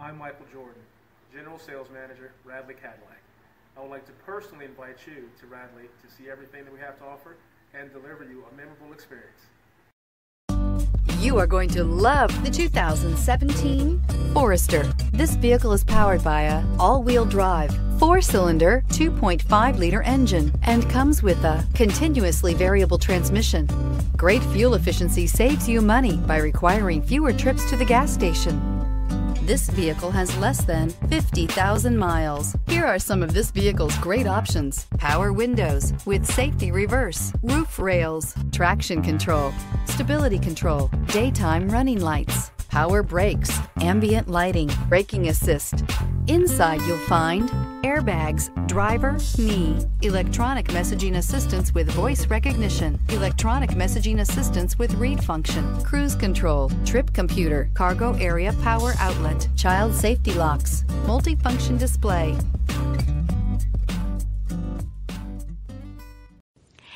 I'm Michael Jordan, General Sales Manager, Radley Cadillac. I would like to personally invite you to Radley to see everything that we have to offer and deliver you a memorable experience. You are going to love the 2017 Forester. This vehicle is powered by a all-wheel drive, four-cylinder, 2.5-liter engine and comes with a continuously variable transmission. Great fuel efficiency saves you money by requiring fewer trips to the gas station. This vehicle has less than 50,000 miles. Here are some of this vehicle's great options. Power windows with safety reverse, roof rails, traction control, stability control, daytime running lights, power brakes, ambient lighting, braking assist. Inside you'll find airbags, driver, knee, electronic messaging assistance with voice recognition, electronic messaging assistance with read function, cruise control, trip computer, cargo area power outlet, child safety locks, multifunction display,